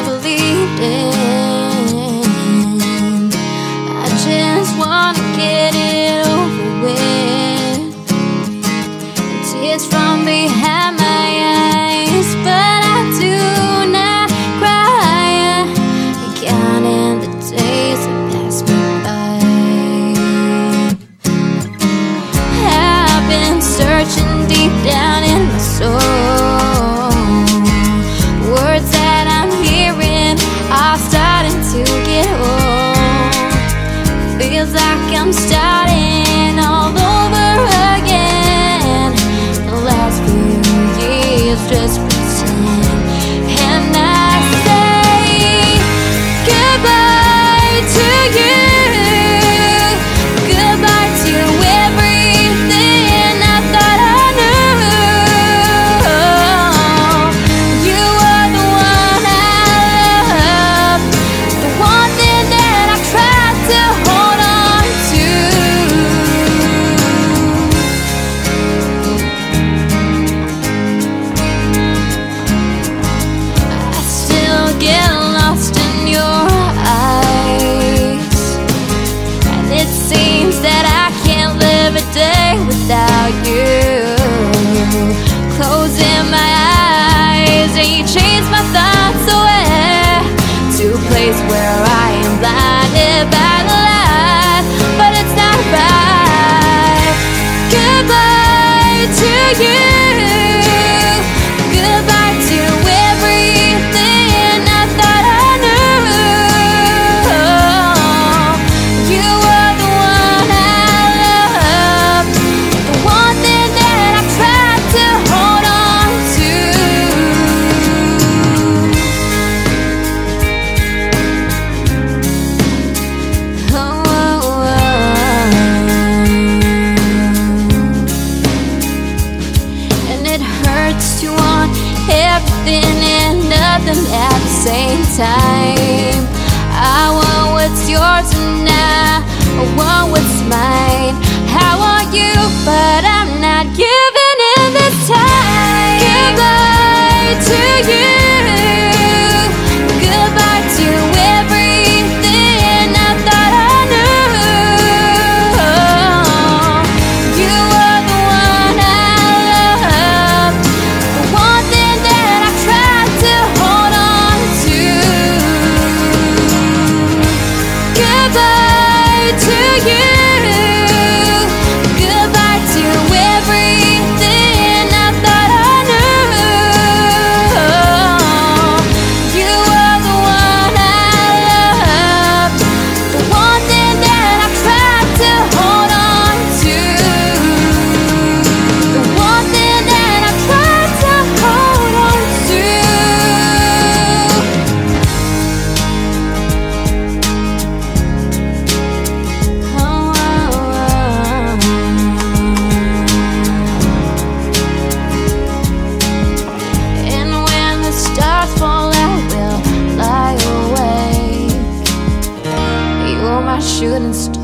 I believed in. I just wanna get it over with. Tears from behind my eyes, but I do not cry. Counting the days that pass me by. I've been searching deep down. just closing my eyes And you chase my thoughts away To a place where I am blinded by the light. But it's not right. Goodbye to you. nothing and nothing at the same time. Shouldn't stop.